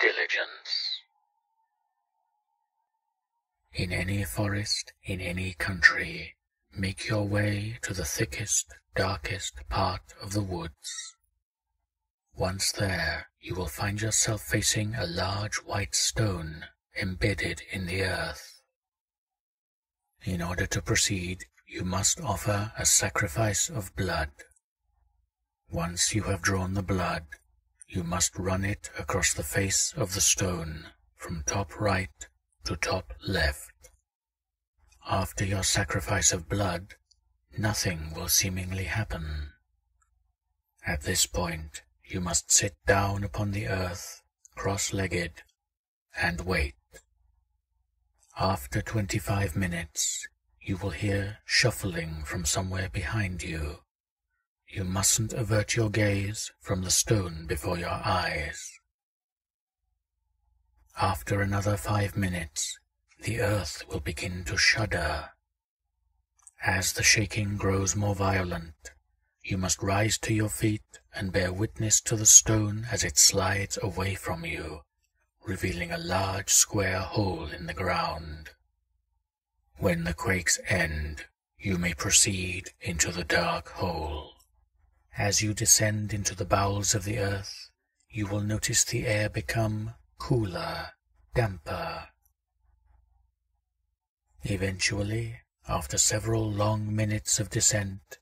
diligence. In any forest, in any country, make your way to the thickest, darkest part of the woods. Once there, you will find yourself facing a large white stone embedded in the earth. In order to proceed, you must offer a sacrifice of blood. Once you have drawn the blood, you must run it across the face of the stone from top right to top left. After your sacrifice of blood, nothing will seemingly happen. At this point, you must sit down upon the earth, cross-legged, and wait. After twenty-five minutes, you will hear shuffling from somewhere behind you. You mustn't avert your gaze from the stone before your eyes. After another five minutes, the earth will begin to shudder. As the shaking grows more violent, you must rise to your feet and bear witness to the stone as it slides away from you revealing a large square hole in the ground. When the quakes end, you may proceed into the dark hole. As you descend into the bowels of the earth, you will notice the air become cooler, damper. Eventually, after several long minutes of descent,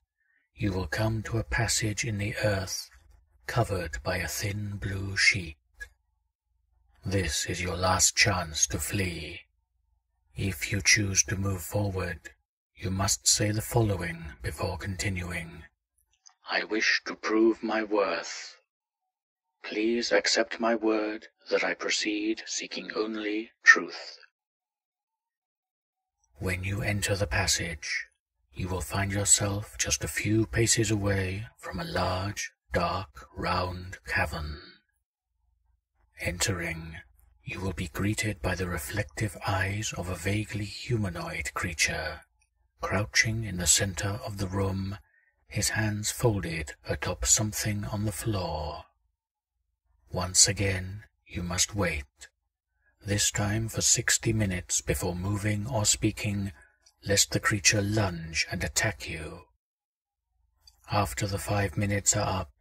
you will come to a passage in the earth covered by a thin blue sheet. This is your last chance to flee. If you choose to move forward, you must say the following before continuing. I wish to prove my worth. Please accept my word that I proceed seeking only truth. When you enter the passage, you will find yourself just a few paces away from a large, dark, round cavern. Entering, you will be greeted by the reflective eyes of a vaguely humanoid creature, crouching in the center of the room, his hands folded atop something on the floor. Once again, you must wait, this time for sixty minutes before moving or speaking, lest the creature lunge and attack you. After the five minutes are up,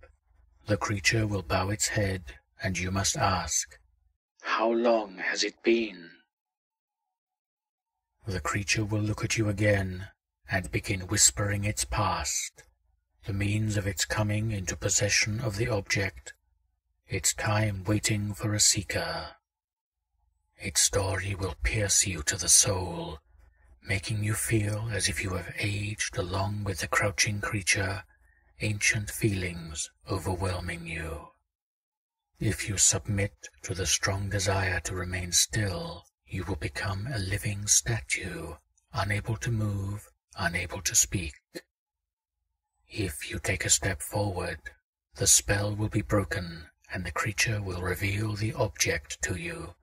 the creature will bow its head and you must ask, How long has it been? The creature will look at you again and begin whispering its past, the means of its coming into possession of the object, its time waiting for a seeker. Its story will pierce you to the soul, making you feel as if you have aged along with the crouching creature, ancient feelings overwhelming you. If you submit to the strong desire to remain still, you will become a living statue, unable to move, unable to speak. If you take a step forward, the spell will be broken and the creature will reveal the object to you,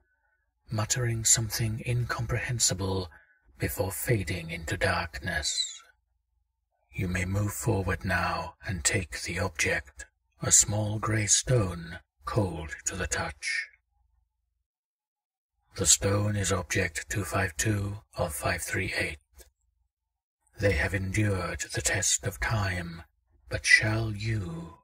muttering something incomprehensible before fading into darkness. You may move forward now and take the object, a small grey stone cold to the touch. The stone is object 252 of 538. They have endured the test of time, but shall you?